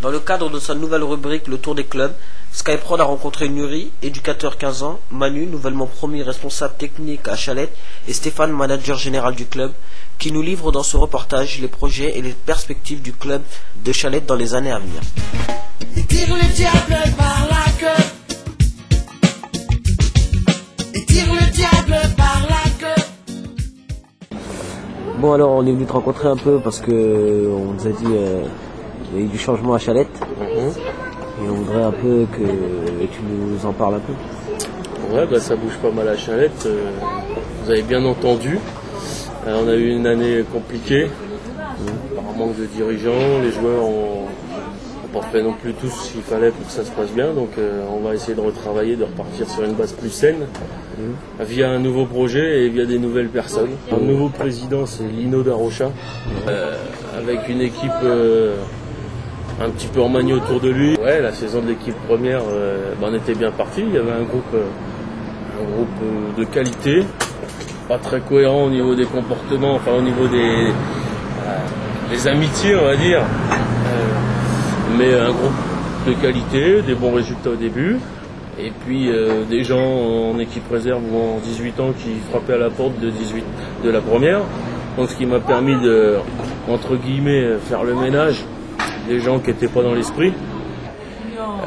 Dans le cadre de sa nouvelle rubrique Le Tour des clubs, Skyprod a rencontré Nuri, éducateur 15 ans, Manu, nouvellement promu responsable technique à Chalette, et Stéphane, manager général du club, qui nous livrent dans ce reportage les projets et les perspectives du club de Chalette dans les années à venir. Il tire le diable par la queue. Il tire le diable par la queue. Bon alors on est venu te rencontrer un peu parce que on nous a dit euh, il y a eu du changement à Chalette et on voudrait un peu que tu nous en parles un peu. Ouais, bah, ça bouge pas mal à Chalette. euh, vous avez bien entendu. Euh, on a eu une année compliquée. Par manque de dirigeants, les joueurs ont, ont pas fait non plus tout ce qu'il fallait pour que ça se passe bien. Donc euh, on va essayer de retravailler, de repartir sur une base plus saine. Via un nouveau projet et via des nouvelles personnes. Un nouveau président, c'est Lino Darocha. Euh, avec une équipe euh, un petit peu remaniée autour de lui. Ouais, la saison de l'équipe première, euh, bah, on était bien parti. Il y avait un groupe, euh, un groupe euh, de qualité, pas très cohérent au niveau des comportements, enfin au niveau des, amitiés, on va dire. Mais un groupe de qualité, des bons résultats au début. Et puis des gens en équipe réserve ou en 18 ans qui frappaient à la porte de 18 de la première. Donc ce qui m'a permis de, entre guillemets, faire le ménage des gens qui n'étaient pas dans l'esprit.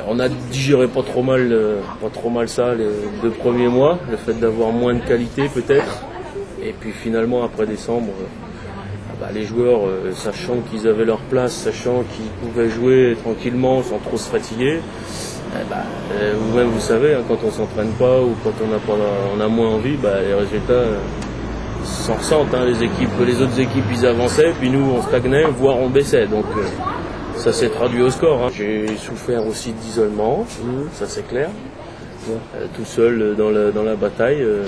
On a digéré pas trop mal, euh, pas trop mal ça les deux premiers mois, le fait d'avoir moins de qualité peut-être. Et puis finalement après décembre, euh, ah bah, les joueurs, euh, sachant qu'ils avaient leur place, sachant qu'ils pouvaient jouer tranquillement sans trop se fatiguer, eh bah, vous-même vous savez, hein, quand on s'entraîne pas ou quand on a, moins envie, bah, les résultats s'en ressentent. hein. les, équipes, les autres équipes ils avançaient, puis nous on stagnait, voire on baissait. Donc ça s'est traduit au score. hein. J'ai souffert aussi d'isolement, ça c'est clair. Euh, tout seul euh, dans la, dans la bataille, euh,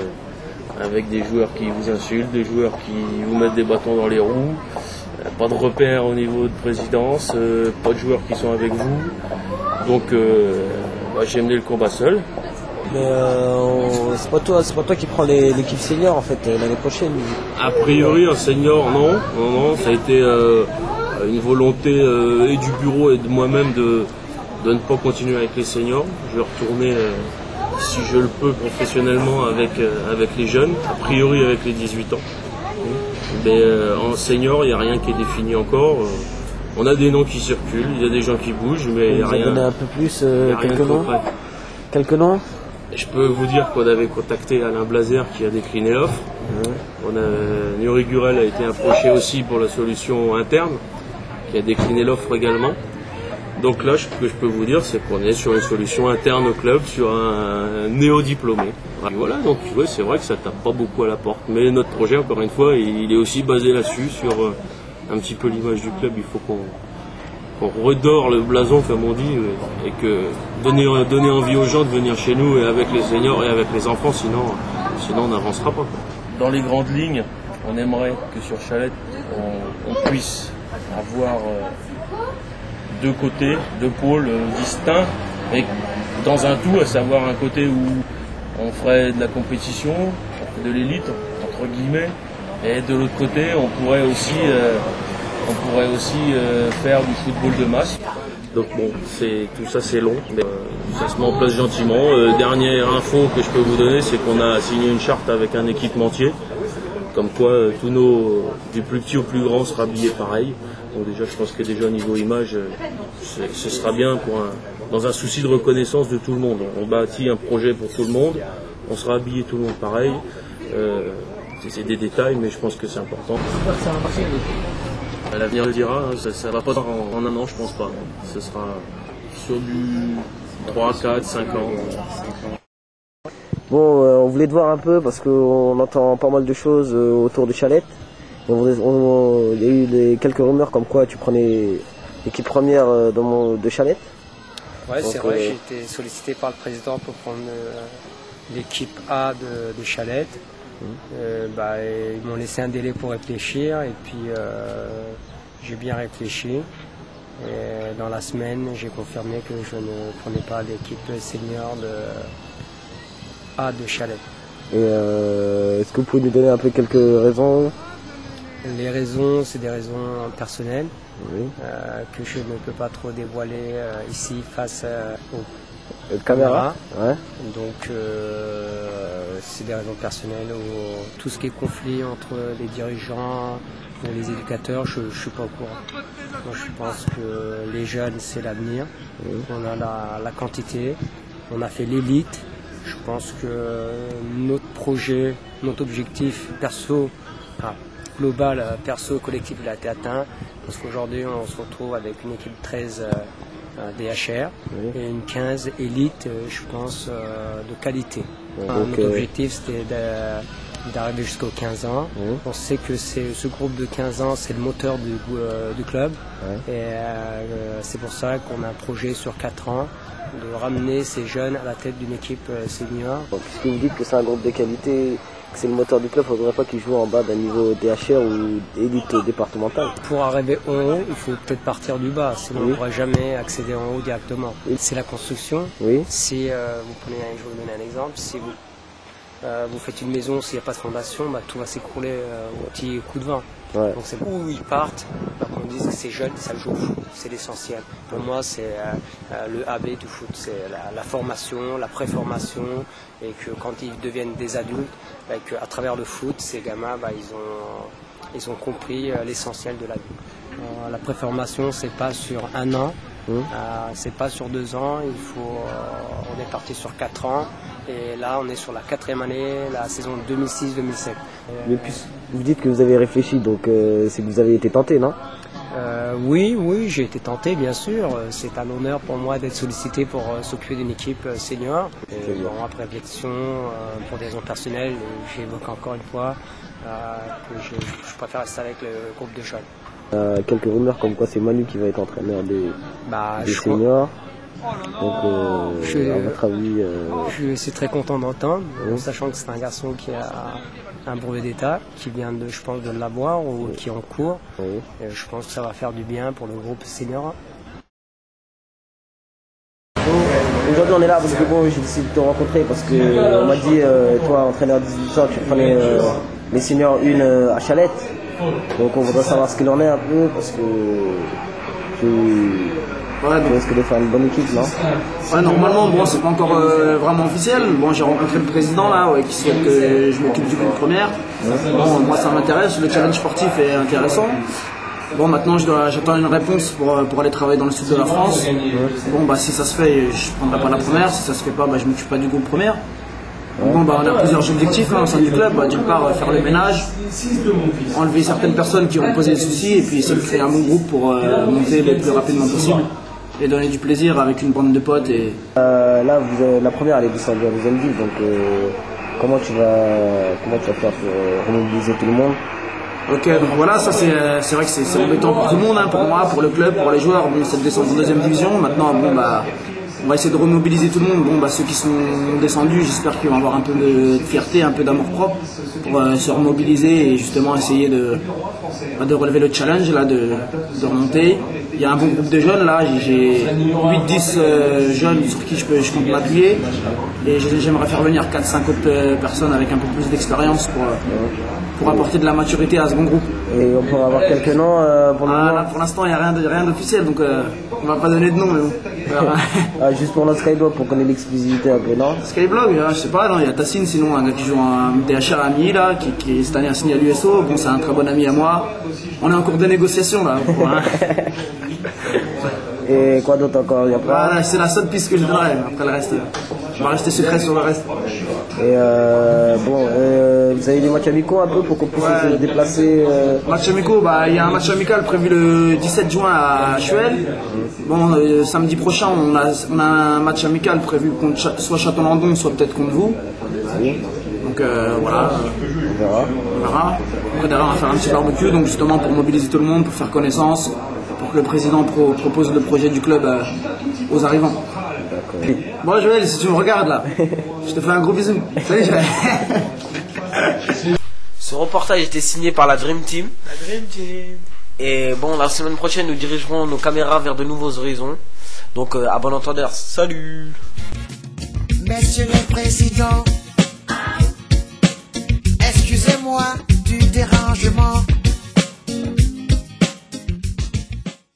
avec des joueurs qui vous insultent, des joueurs qui vous mettent des bâtons dans les roues, euh, pas de repères au niveau de présidence, pas de joueurs qui sont avec vous. Donc bah, j'ai mené le combat seul. Mais c'est pas toi, c'est pas toi qui prends l'équipe senior en fait l'année prochaine. A priori, un senior, non. Non, non, ça a été une volonté euh, et du bureau et de moi-même de, de ne pas continuer avec les seniors. Je vais retourner, euh, si je le peux, professionnellement avec, euh, avec les jeunes, a priori avec les 18 ans. Mais en senior, il n'y a rien qui est défini encore. On a des noms qui circulent, il y a des gens qui bougent, mais il n'y a Vous rien. donné un peu plus, euh, quelques noms. Quelques noms Je peux vous dire qu'on avait contacté Alain Blazer qui a décliné l'offre. On a, Nuri Gurel a été approché aussi pour la solution interne, qui a décliné l'offre également. Donc là, ce que je peux vous dire, c'est qu'on est sur une solution interne au club, sur un, néo-diplômé. Voilà, donc ouais, c'est vrai que ça tape pas beaucoup à la porte. Mais notre projet, encore une fois, il est aussi basé là-dessus, sur euh, un petit peu l'image du club. Il faut qu'on redore le blason, comme on dit, euh, et que donner, donner envie aux gens de venir chez nous et avec les seniors et avec les enfants, sinon, sinon on n'avancera pas. Dans les grandes lignes, on aimerait que sur Chalette, on puisse avoir euh, deux côtés, deux pôles euh, distincts, et dans un tout, à savoir un côté où on ferait de la compétition, de l'élite, entre guillemets, et de l'autre côté, on pourrait aussi, euh, on pourrait aussi faire du football de masse. Donc bon, c'est tout ça c'est long, mais ça se met en place gentiment. Dernière info que je peux vous donner, c'est qu'on a signé une charte avec un équipementier, comme quoi euh, tous nos, du plus petit au plus grand sera habillé pareil. Donc déjà, je pense que déjà au niveau image, euh, ce sera bien pour un, dans un souci de reconnaissance de tout le monde. On bâtit un projet pour tout le monde, on sera habillé tout le monde pareil. Euh, c'est- des détails, mais je pense que c'est important. L'avenir le dira, hein, ça, ça va pas en, en un an, je pense pas. Ce sera sur du 3, 4, 5 ans. Bon, euh, on voulait te voir un peu parce qu'on entend pas mal de choses euh, autour de Chalette. Il y a eu des- quelques rumeurs comme quoi tu prenais l'équipe première euh, dans mon- de Chalette. Ouais, c'est vrai, j'ai été sollicité par le président pour prendre l'équipe A de, de Chalette. Euh, bah, ils m'ont laissé un délai pour réfléchir et puis j'ai bien réfléchi. Et dans la semaine, j'ai confirmé que je ne prenais pas l'équipe senior de A de Chalette. Et euh, est-ce que vous pouvez nous donner un peu quelques raisons? Les raisons, c'est des raisons personnelles Oui. euh, que je ne peux pas trop dévoiler euh, ici face euh, aux caméra Ouais. Donc c'est des raisons personnelles ou tout ce qui est conflit entre les dirigeants ou les éducateurs, je ne suis pas au courant. Moi je pense que les jeunes c'est l'avenir. On a la, la quantité, on a fait l'élite. Je pense que notre projet, notre objectif perso, global, euh, perso, collectif, il a été atteint. Parce qu'aujourd'hui on se retrouve avec une équipe 13 euh, euh, DHR Oui. et une 15 élite, je pense, euh, de qualité. Donc, notre objectif, c'était de- d'arriver jusqu'aux 15 ans. On sait que c'est ce groupe de 15 ans, c'est le moteur du, euh, du club. Et euh, c'est pour ça qu'on a un projet sur 4 ans de ramener ces jeunes à la tête d'une équipe euh, senior. Donc, puisque vous dites que c'est un groupe de qualité, que c'est le moteur du club, faudrait pas qu'il joue en bas d'un niveau DHR ou élite départementale. Pour arriver en haut, il faut peut-être partir du bas, sinon on ne pourra jamais accéder en haut directement. Oui. C'est la construction. Oui. Si euh, vous prenez, je vais vous donner un exemple, si vous, euh, vous faites une maison, s'il n'y a pas de fondation, bah, tout va s'écrouler euh, au petit coup de vent. Ouais. Donc c'est où ils partent, bah, qu'on dise que c'est jeune, ça joue au foot, c'est l'essentiel. Pour moi, c'est euh, le AB du foot, c'est la, la formation, la préformation, et que quand ils deviennent des adultes, bah, qu'à travers le foot, ces gamins, bah, ils ont, ils ont compris l'essentiel de la vie. La préformation, c'est pas sur un an, euh, c'est pas sur deux ans, il faut, on est parti sur quatre ans, et là on est sur la quatrième année, la saison 2006-2007. Mais puis, vous dites que vous avez réfléchi, donc euh, c'est que vous avez été tenté, non? Euh, oui, oui, j'ai été tenté, bien sûr. C'est un honneur pour moi d'être sollicité pour euh, s'occuper d'une équipe euh, senior. Et, bon, après réflexion, pour des raisons personnelles, j'évoque encore une fois que je, je préfère rester avec le groupe de jeunes. Quelques rumeurs comme quoi c'est Manu qui va être entraîneur des, Bah, des seniors. Donc, euh, Je- à votre avis, euh, je suis très content d'entendre, Oui. sachant que c'est un garçon qui a un brevet d'État, qui vient de, je pense, de l'avoir ou qui est en cours. oui. Je pense que ça va faire du bien pour le groupe senior. Aujourd'hui, on est là parce que bon, j'ai décidé de te rencontrer parce que euh, on m'a dit, euh, toi, entraîneur de 18 ans, tu prenais euh, les seniors une euh, à Chalette. Donc, on voudrait savoir ce qu'il en est un peu parce que tu, Ouais, donc, de faire une bonne équipe, non ouais, normalement, bon, c'est pas encore euh, vraiment officiel. Bon, j'ai rencontré le président là, ouais, qui souhaite que je m'occupe du groupe première. Bon, moi, ça m'intéresse. Le challenge sportif est intéressant. Bon, maintenant, j'attends une réponse pour, euh, pour aller travailler dans le sud de la France. Bon, bah, si ça se fait, je prendrai pas la première. Si ça se fait pas, bah, je m'occupe pas du groupe première. Bon, bah, on a plusieurs objectifs hein, au sein du club. Bah, D'une part, euh, faire le ménage, enlever certaines personnes qui ont posé des soucis, et puis essayer de créer un bon groupe pour euh, monter le plus rapidement possible et donner du plaisir avec une bande de potes et, Euh, Là, vous avez- la première, elle est descendue à deuxième ville. Donc, euh, comment, tu vas, comment tu vas faire pour euh, remobiliser tout le monde? Ok, donc voilà, ça c'est euh, vrai que c'est embêtant pour tout le monde, hein, pour moi, pour le club, pour les joueurs. Bon, c'est de descendre en deuxième division. Maintenant, bon bah, on va essayer de remobiliser tout le monde. Bon bah, ceux qui sont descendus, j'espère qu'ils vont avoir un peu de fierté, un peu d'amour propre pour euh, se remobiliser et justement essayer de bah, de relever le challenge là, de, de remonter. Il y a un bon groupe de jeunes là. J'ai 8-10 euh, jeunes sur qui je peux je compte m'appuyer et j'ai- j'aimerais faire venir 4-5 autres euh, personnes avec un peu plus d'expérience pour pour apporter de la maturité à ce bon groupe. Et on pourra avoir quelques noms euh, pour le Ah, moment là, pour l'instant, il n'y a rien de- rien d'officiel, donc on va pas donner de nom. Mais bon. Alors, Ah, Juste pour notre Skyblog, pour qu'on ait l'exclusivité un peu, non Skyblog, hein, je sais pas, non, il y a Tassine, sinon un gars qui joue un DHR Milan, là, qui, qui cette année a signé à l'USO. Bon, c'est un très bon ami à moi. On est en cours de négociation là. pour, hein. Et quoi d'autre encore y a pas Voilà, c'est la seule piste que je donnerai. mais Après le reste, je vais rester secret sur le reste. Et euh, bon, euh, vous avez des matchs amicaux un peu pour qu'on puisse Ouais. se déplacer euh, Match amical, bah, il y a un match amical prévu le 17 juin à Chuel. Bon, euh, samedi prochain, on a, on a un match amical prévu contre soit Château-Landon, soit peut-être contre vous. Donc euh, voilà, On verra. on verra. Après derrière, on va faire un petit barbecue, donc justement pour mobiliser tout le monde, pour faire connaissance, pour que le président pro- propose le projet du club euh, aux arrivants. Bon Joël, si tu me regardes là, je te fais un gros bisou. Salut Joël. Ce reportage était signé par la Dream Team. La Dream Team. Et bon, la semaine prochaine, nous dirigerons nos caméras vers de nouveaux horizons. Donc, euh, à bon entendeur. Salut Messieurs les présidents, excusez-moi du dérangement.